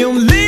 yung